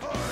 Being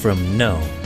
from No.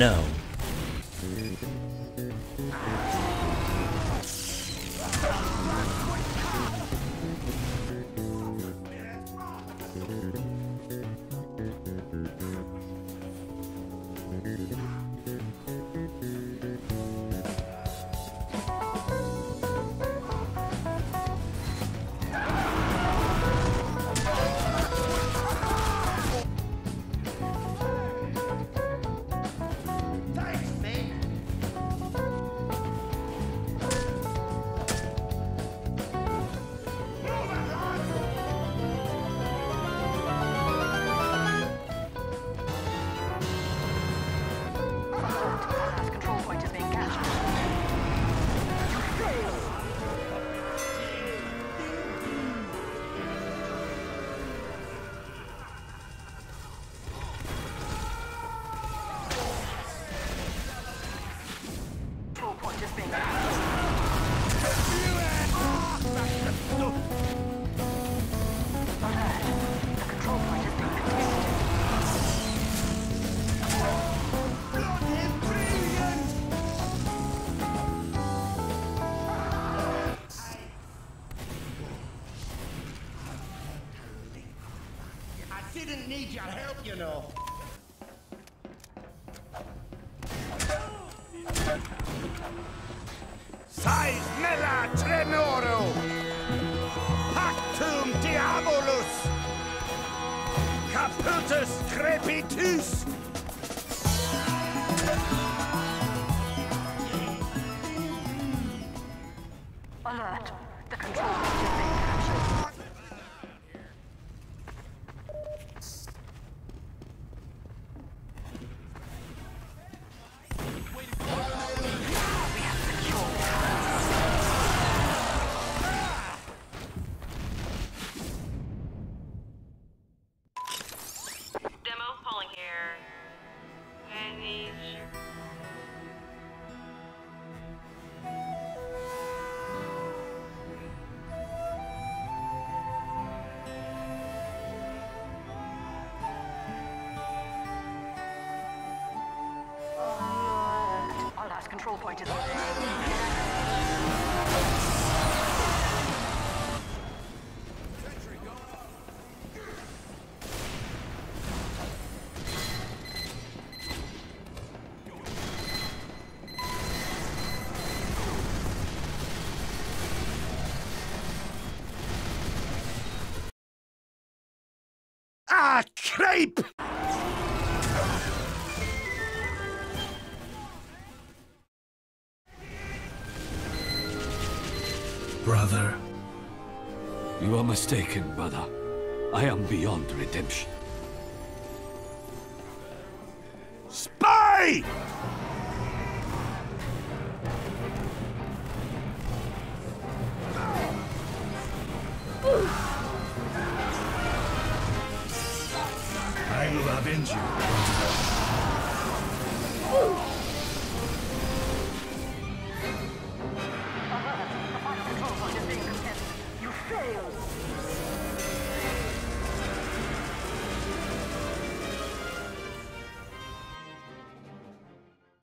No. Need help, you know. Sais mela tremoro! Pactum diabolus! Caputus crepitus! Point is Ah, crepe! Brother, You are mistaken, brother. I am beyond redemption. Spy!